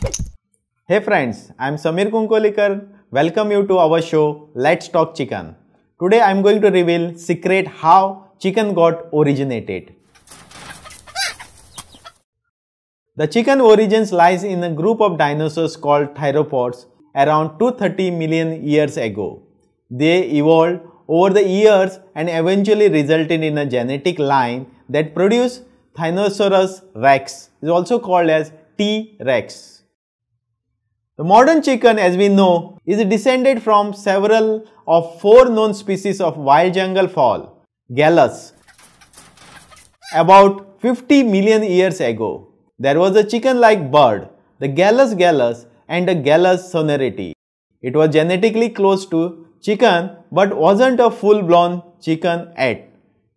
Hey friends, I am Samir Kunkolikar. Welcome you to our show Let's Talk Chicken. Today I am going to reveal secret how chicken got originated. The chicken origins lies in a group of dinosaurs called theropods around 230 million years ago. They evolved over the years and eventually resulted in a genetic line that produced Tyrannosaurus rex, is also called as T-rex. The modern chicken as we know is descended from several of four known species of wild jungle fowl, Gallus. About 50 million years ago, there was a chicken-like bird, the Gallus gallus and the Gallus sonneratii. It was genetically close to chicken but wasn't a full-blown chicken yet.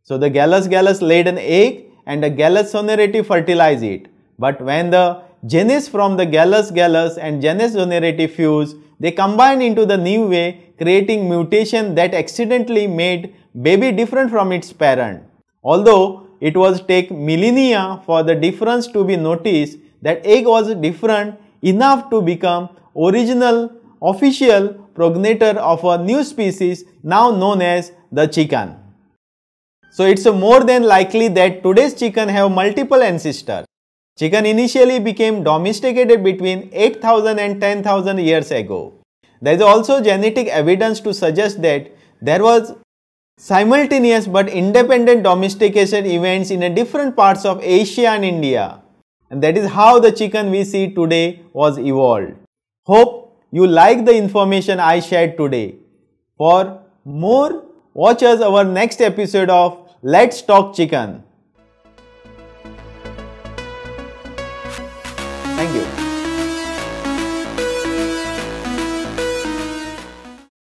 So the Gallus gallus laid an egg and the Gallus sonneratii fertilized it. But when the genus from the Gallus gallus and genus sonneratii fuse, they combine into the new way creating mutation that accidentally made baby different from its parent. Although it was take millennia for the difference to be noticed, that egg was different enough to become original official progenitor of a new species now known as the chicken. So it's more than likely that today's chicken have multiple ancestors. Chicken initially became domesticated between 8000 and 10,000 years ago. There is also genetic evidence to suggest that there was simultaneous but independent domestication events in different parts of Asia and India. And that is how the chicken we see today was evolved. Hope you like the information I shared today. For more, watch us our next episode of Let's Talk Chicken. You.